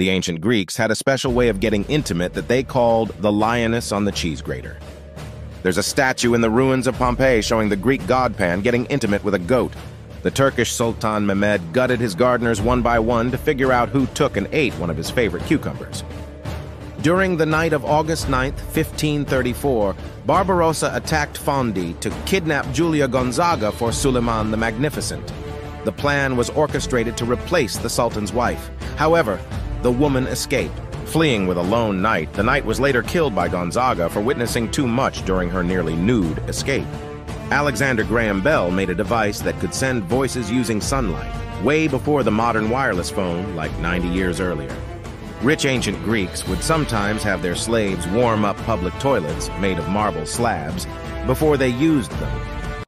The ancient Greeks had a special way of getting intimate that they called the lioness on the cheese grater. There's a statue in the ruins of Pompeii showing the Greek god Pan getting intimate with a goat. The Turkish Sultan Mehmed gutted his gardeners one by one to figure out who took and ate one of his favorite cucumbers. During the night of August 9, 1534, Barbarossa attacked Fondi to kidnap Julia Gonzaga for Suleiman the Magnificent. The plan was orchestrated to replace the Sultan's wife. However, the woman escaped. Fleeing with a lone knight, the knight was later killed by Gonzaga for witnessing too much during her nearly nude escape. Alexander Graham Bell made a device that could send voices using sunlight, way before the modern wireless phone, like 90 years earlier. Rich ancient Greeks would sometimes have their slaves warm up public toilets made of marble slabs before they used them